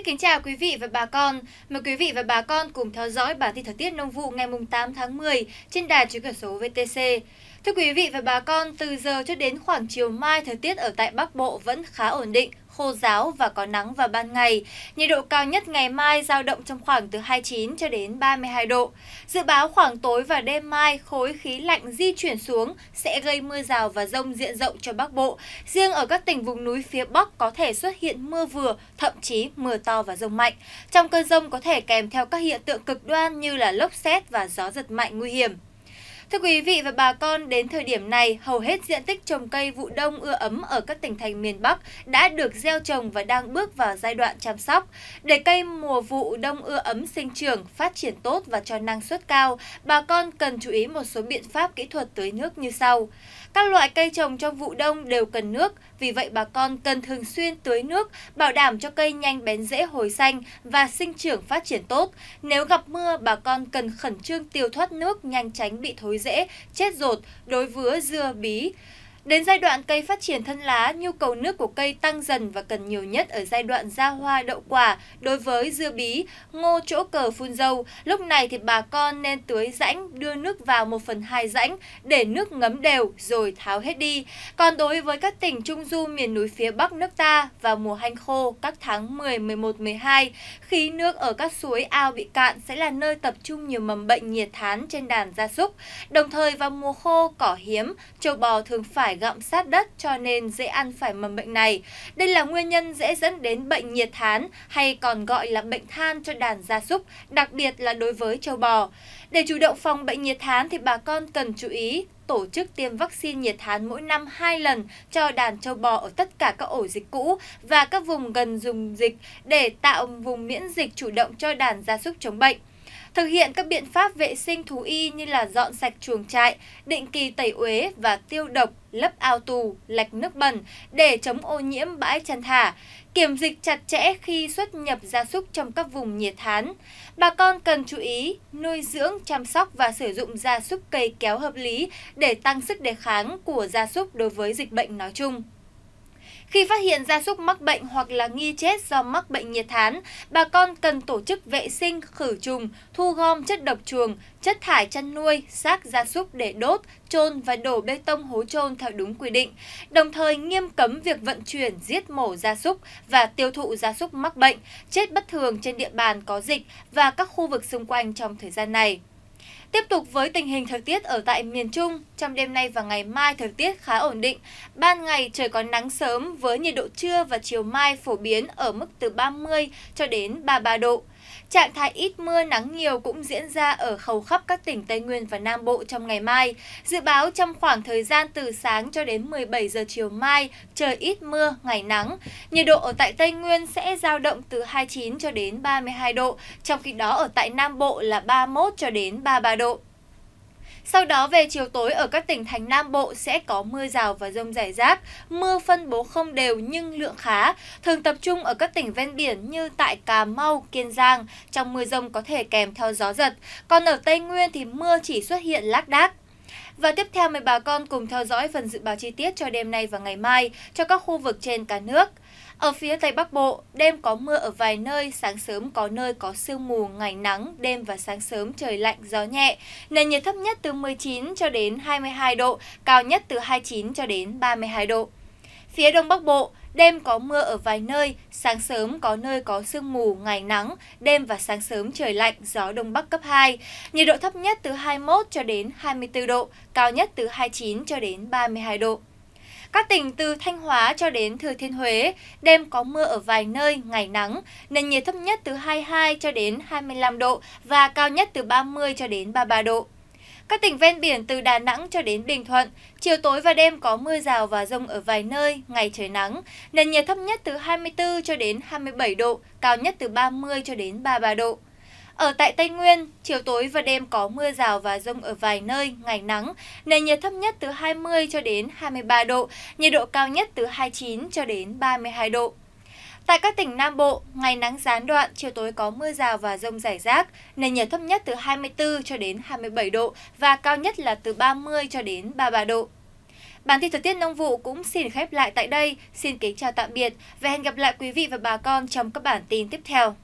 Xin kính chào quý vị và bà con. Mời quý vị và bà con cùng theo dõi bản tin thời tiết nông vụ ngày 8 tháng 10 trên đài chuyển cửa số VTC. Thưa quý vị và bà con, từ giờ cho đến khoảng chiều mai, thời tiết ở tại Bắc Bộ vẫn khá ổn định, khô giáo và có nắng vào ban ngày. Nhiệt độ cao nhất ngày mai giao động trong khoảng từ 29 cho đến 32 độ. Dự báo khoảng tối và đêm mai, khối khí lạnh di chuyển xuống sẽ gây mưa rào và rông diện rộng cho Bắc Bộ. Riêng ở các tỉnh vùng núi phía Bắc có thể xuất hiện mưa vừa, thậm chí mưa to và rông mạnh. Trong cơn rông có thể kèm theo các hiện tượng cực đoan như là lốc xét và gió giật mạnh nguy hiểm. Thưa quý vị và bà con, đến thời điểm này, hầu hết diện tích trồng cây vụ đông ưa ấm ở các tỉnh thành miền Bắc đã được gieo trồng và đang bước vào giai đoạn chăm sóc. Để cây mùa vụ đông ưa ấm sinh trưởng, phát triển tốt và cho năng suất cao, bà con cần chú ý một số biện pháp kỹ thuật tưới nước như sau. Các loại cây trồng trong vụ đông đều cần nước, vì vậy bà con cần thường xuyên tưới nước, bảo đảm cho cây nhanh bén rễ hồi xanh và sinh trưởng phát triển tốt. Nếu gặp mưa, bà con cần khẩn trương tiêu thoát nước nhanh tránh bị thối rễ, chết rột đối với dưa bí. Đến giai đoạn cây phát triển thân lá, nhu cầu nước của cây tăng dần và cần nhiều nhất ở giai đoạn ra hoa đậu quả đối với dưa bí, ngô chỗ cờ phun dâu. Lúc này thì bà con nên tưới rãnh, đưa nước vào 1 phần 2 rãnh để nước ngấm đều rồi tháo hết đi. Còn đối với các tỉnh Trung Du miền núi phía Bắc nước ta vào mùa hanh khô các tháng 10, 11, 12, khí nước ở các suối ao bị cạn sẽ là nơi tập trung nhiều mầm bệnh nhiệt thán trên đàn gia súc. Đồng thời vào mùa khô cỏ hiếm, châu bò thường phải gặm sát đất cho nên dễ ăn phải mầm bệnh này. Đây là nguyên nhân dễ dẫn đến bệnh nhiệt thán hay còn gọi là bệnh than cho đàn gia súc, đặc biệt là đối với châu bò. Để chủ động phòng bệnh nhiệt thán thì bà con cần chú ý tổ chức tiêm vaccine nhiệt thán mỗi năm 2 lần cho đàn châu bò ở tất cả các ổ dịch cũ và các vùng gần dùng dịch để tạo vùng miễn dịch chủ động cho đàn gia súc chống bệnh thực hiện các biện pháp vệ sinh thú y như là dọn sạch chuồng trại, định kỳ tẩy uế và tiêu độc, lấp ao tù, lạch nước bẩn để chống ô nhiễm bãi chăn thả, kiểm dịch chặt chẽ khi xuất nhập gia súc trong các vùng nhiệt hán. Bà con cần chú ý nuôi dưỡng, chăm sóc và sử dụng gia súc cây kéo hợp lý để tăng sức đề kháng của gia súc đối với dịch bệnh nói chung. Khi phát hiện gia súc mắc bệnh hoặc là nghi chết do mắc bệnh nhiệt thán, bà con cần tổ chức vệ sinh, khử trùng, thu gom chất độc chuồng, chất thải chăn nuôi, xác gia súc để đốt, trôn và đổ bê tông hố trôn theo đúng quy định. Đồng thời nghiêm cấm việc vận chuyển, giết mổ gia súc và tiêu thụ gia súc mắc bệnh, chết bất thường trên địa bàn có dịch và các khu vực xung quanh trong thời gian này. Tiếp tục với tình hình thời tiết ở tại miền Trung, trong đêm nay và ngày mai thời tiết khá ổn định. Ban ngày trời có nắng sớm với nhiệt độ trưa và chiều mai phổ biến ở mức từ 30 cho đến 33 độ. Trạng thái ít mưa nắng nhiều cũng diễn ra ở hầu khắp các tỉnh Tây Nguyên và Nam Bộ trong ngày mai. Dự báo trong khoảng thời gian từ sáng cho đến 17 giờ chiều mai, trời ít mưa, ngày nắng. Nhiệt độ ở tại Tây Nguyên sẽ dao động từ 29 cho đến 32 độ, trong khi đó ở tại Nam Bộ là 31 cho đến 33 độ. Sau đó về chiều tối ở các tỉnh thành Nam Bộ sẽ có mưa rào và rông rải rác, mưa phân bố không đều nhưng lượng khá, thường tập trung ở các tỉnh ven biển như tại Cà Mau, Kiên Giang. Trong mưa rông có thể kèm theo gió giật, còn ở Tây Nguyên thì mưa chỉ xuất hiện lác đác. Và tiếp theo mời bà con cùng theo dõi phần dự báo chi tiết cho đêm nay và ngày mai cho các khu vực trên cả nước. Ở phía Tây Bắc Bộ, đêm có mưa ở vài nơi, sáng sớm có nơi có sương mù, ngày nắng, đêm và sáng sớm trời lạnh, gió nhẹ. Nền nhiệt thấp nhất từ 19 cho đến 22 độ, cao nhất từ 29 cho đến 32 độ. Phía Đông Bắc Bộ, đêm có mưa ở vài nơi, sáng sớm có nơi có sương mù, ngày nắng, đêm và sáng sớm trời lạnh, gió Đông Bắc cấp 2. Nhiệt độ thấp nhất từ 21 cho đến 24 độ, cao nhất từ 29 cho đến 32 độ. Các tỉnh từ Thanh Hóa cho đến Thừa Thiên Huế, đêm có mưa ở vài nơi, ngày nắng, nền nhiệt thấp nhất từ 22 cho đến 25 độ và cao nhất từ 30 cho đến 33 độ. Các tỉnh ven biển từ Đà Nẵng cho đến Bình Thuận, chiều tối và đêm có mưa rào và rông ở vài nơi, ngày trời nắng. Nền nhiệt thấp nhất từ 24 cho đến 27 độ, cao nhất từ 30 cho đến 33 độ. Ở tại Tây Nguyên, chiều tối và đêm có mưa rào và rông ở vài nơi, ngày nắng, nền nhiệt thấp nhất từ 20 cho đến 23 độ, nhiệt độ cao nhất từ 29 cho đến 32 độ. Tại các tỉnh Nam Bộ, ngày nắng gián đoạn, chiều tối có mưa rào và rông rải rác, nền nhiệt thấp nhất từ 24 cho đến 27 độ và cao nhất là từ 30 cho đến 33 độ. Bản tin thời tiết nông vụ cũng xin khép lại tại đây. Xin kính chào tạm biệt và hẹn gặp lại quý vị và bà con trong các bản tin tiếp theo.